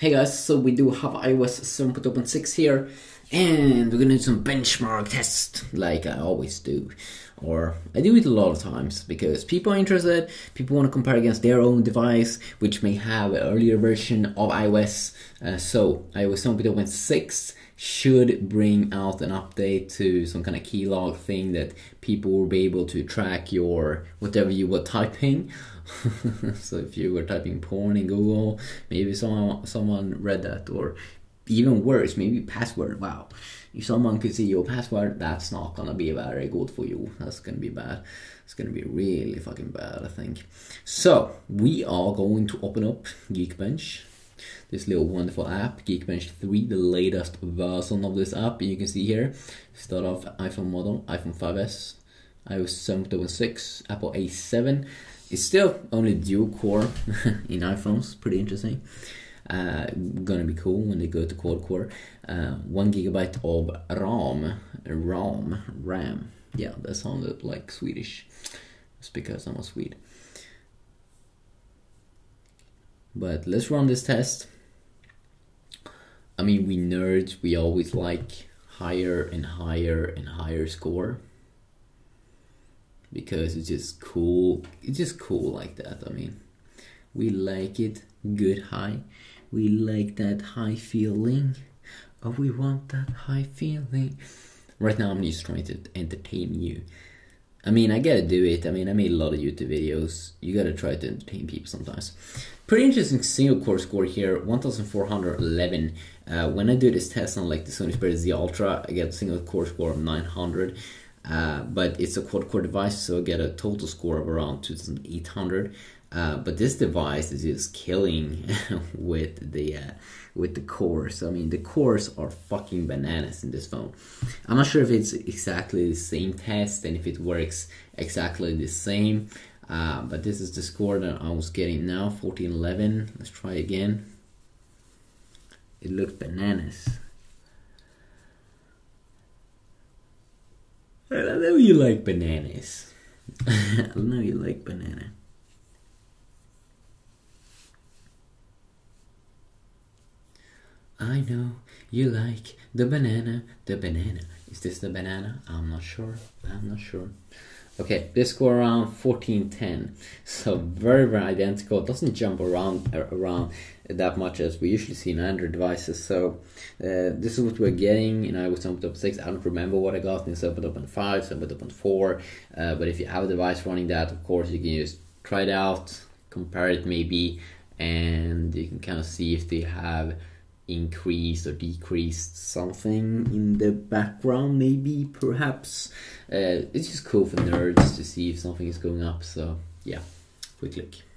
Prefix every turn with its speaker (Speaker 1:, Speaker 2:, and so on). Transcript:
Speaker 1: Hey guys, so we do have iOS 7.6 here, and we're gonna do some benchmark tests, like I always do. Or, I do it a lot of times, because people are interested, people want to compare against their own device, which may have an earlier version of iOS. Uh, so, iOS 7.6 should bring out an update to some kind of keylog thing that people will be able to track your whatever you were typing. so if you were typing porn in Google, maybe someone someone read that, or even worse, maybe password. Wow, if someone could see your password, that's not gonna be very good for you. That's gonna be bad. It's gonna be really fucking bad, I think. So we are going to open up Geekbench this little wonderful app, Geekbench 3, the latest version of this app. You can see here, start off iPhone model, iPhone 5s, iOS 7.6, Apple A7. It's still only dual core in iPhones, pretty interesting. Uh, gonna be cool when they go to quad core. Uh, one gigabyte of RAM, RAM, RAM. Yeah, that sounded like Swedish. It's because I'm a Swede. But let's run this test. I mean, we nerds, we always like higher and higher and higher score because it's just cool. It's just cool like that. I mean, we like it good high. We like that high feeling. Oh, we want that high feeling. Right now, I'm just trying to entertain you. I mean, I gotta do it. I mean, I made a lot of YouTube videos. You gotta try to entertain people sometimes. Pretty interesting single core score here, 1411. Uh, when I do this test on like the Sony Xperia Z Ultra, I get a single core score of 900. Uh, but it's a quad core device, so I get a total score of around 2800. Uh, but this device is just killing with the uh, with the cores. I mean, the cores are fucking bananas in this phone. I'm not sure if it's exactly the same test and if it works exactly the same. Uh, but this is the score that I was getting now, 1411. Let's try again. It looked bananas. I know you like bananas. I know you like banana. I know you like the banana, the banana. Is this the banana? I'm not sure. I'm not sure. Okay, this score around 1410. So very, very identical. It doesn't jump around around that much as we usually see in Android devices. So uh, this is what we're getting in iOS 7.6. I don't remember what I got in 7.5, 7.4. Uh, but if you have a device running that, of course, you can just try it out, compare it maybe, and you can kind of see if they have increased or decreased something in the background maybe perhaps. Uh, it's just cool for nerds to see if something is going up so yeah quick click